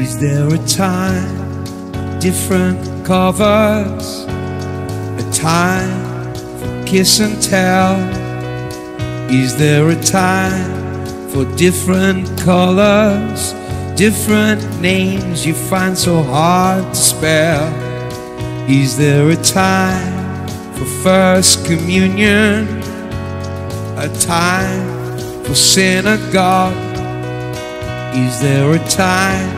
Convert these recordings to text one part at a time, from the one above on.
Is there a time, for different covers, a time for kiss and tell? Is there a time for different colors, different names you find so hard to spell? Is there a time for first communion, a time for synagogue? Is there a time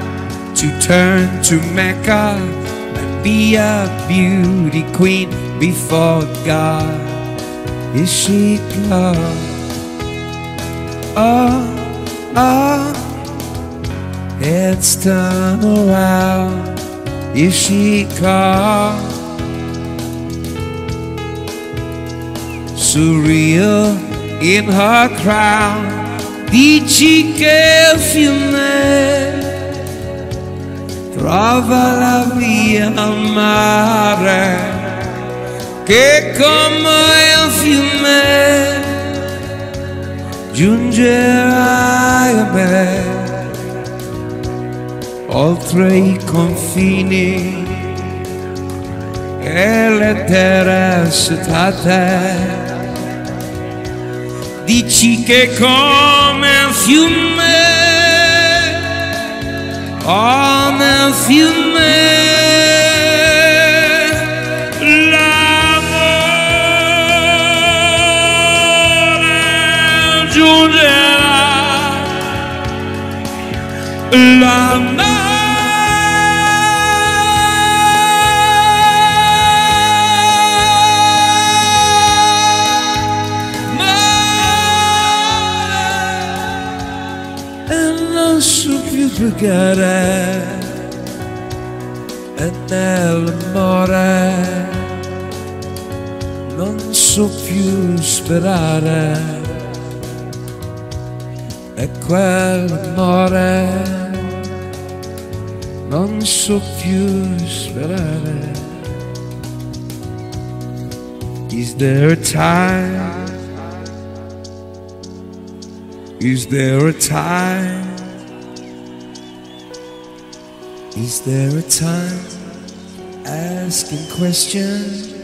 to turn to Mecca and be a beauty queen before God? Is she close? Oh, ah, oh, ah. heads turn around. Is she calm? Surreal in her crown. Dici che il fiume trova la via al mare, che come il fiume giungerai a me, oltre i confini e le terre state dici che come un fiume, fiume, l'amore giungerà, l'amore e non so più pregare e nell'amore non so più sperare e quell'amore non so più sperare Is there a time? Is there a time? Is there a time asking questions?